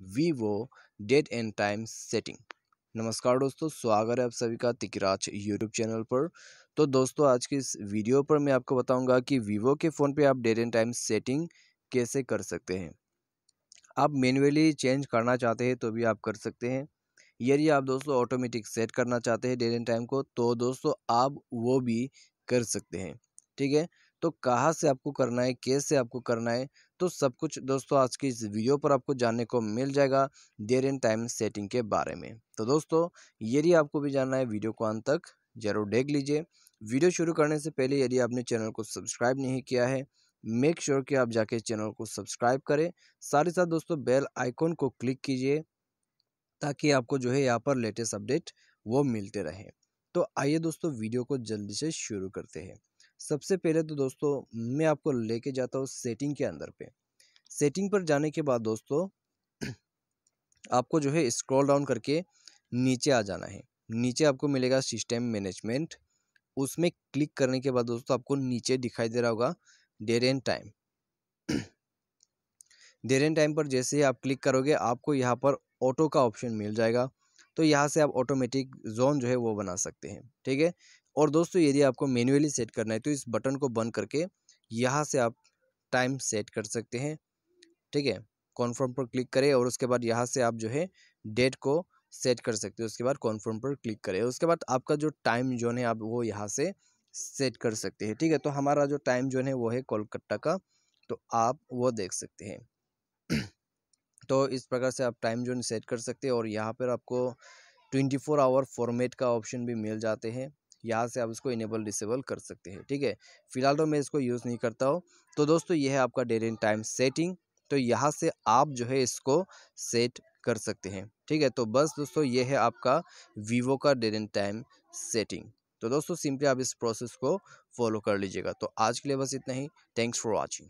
Vivo date and time setting नमस्कार दोस्तों, स्वागत है आप सभी का तिकराज यूट्यूब चैनल पर। तो दोस्तों, आज की इस वीडियो पर मैं आपको बताऊँगा कि वीवो के फ़ोन पे आप डेट एंड टाइम सेटिंग कैसे कर सकते हैं। आप मैनुअली चेंज करना चाहते हैं तो भी आप कर सकते हैं। यदि आप दोस्तों ऑटोमेटिक सेट करना चाहते हैं डेट एंड टाइम को तो दोस्तों आप वो भी कर सकते हैं। ठीक है? तो कहाँ से आपको करना है, कैसे आपको करना है? तो सब कुछ दोस्तों आज की इस वीडियो पर आपको जानने को मिल जाएगा देर एंड टाइम सेटिंग के बारे में। तो दोस्तों यदि आपको भी जानना है वीडियो को अंत तक, ज़रूर देख लीजिए। वीडियो शुरू करने से पहले यदि आपने चैनल को सब्सक्राइब नहीं किया है, मेक श्योर sure कि आप जाके चैनल को सब्सक्राइब करें। साथ ही साथ दोस्तों, बेल आइकॉन को क्लिक कीजिए, ताकि आपको जो है यहाँ पर लेटेस्ट अपडेट वो मिलते रहे। तो आइए दोस्तों, वीडियो को जल्दी से शुरू करते हैं। सबसे पहले तो दोस्तों, मैं आपको लेके जाता हूँ सेटिंग के अंदर पे। सेटिंग पर जाने के बाद दोस्तों, आपको जो है स्क्रॉल डाउन करके नीचे आ जाना है। नीचे आपको मिलेगा सिस्टम मैनेजमेंट। उसमें क्लिक करने के बाद दोस्तों, आपको नीचे दिखाई दे रहा होगा date and time date and time पर जैसे ही आप क्लिक करोगे, आपको यहाँ पर ऑटो का ऑप्शन मिल जाएगा। तो यहाँ से आप ऑटोमेटिक जोन जो है वो बना सकते हैं, ठीक है? और दोस्तों, यदि आपको मैन्युअली सेट करना है तो इस बटन को बंद करके यहाँ से आप टाइम सेट कर सकते हैं। ठीक है? कॉन्फर्म पर क्लिक करें और उसके बाद यहाँ से आप जो है, डेट को सेट कर सकते हैं। उसके बाद कॉन्फर्म पर क्लिक करें। उसके बाद आपका जो टाइम जोन है, आप वो यहाँ से सेट कर सकते हैं। ठीक है? तो हमारा जो टाइम जोन है, वो है कोलकाता का। तो आप वो देख सकते हैं। तो इस प्रकार से आप टाइम जोन सेट कर सकते हैं और यहाँ पर आपको ट्वेंटी फोर आवर फॉर्मेट का ऑप्शन भी मिल जाते हैं। यहाँ से आप इसको इनेबल डिसेबल कर सकते हैं, ठीक है? फ़िलहाल तो मैं इसको यूज़ नहीं करता हूँ। तो दोस्तों ये है आपका डेट इन टाइम सेटिंग तो यहाँ से आप जो है इसको सेट कर सकते हैं, ठीक है? तो बस दोस्तों ये है आपका वीवो का डेट इन टाइम सेटिंग तो दोस्तों सिंपली आप इस प्रोसेस को फॉलो कर लीजिएगा। तो आज के लिए बस इतना ही। Thanks for watching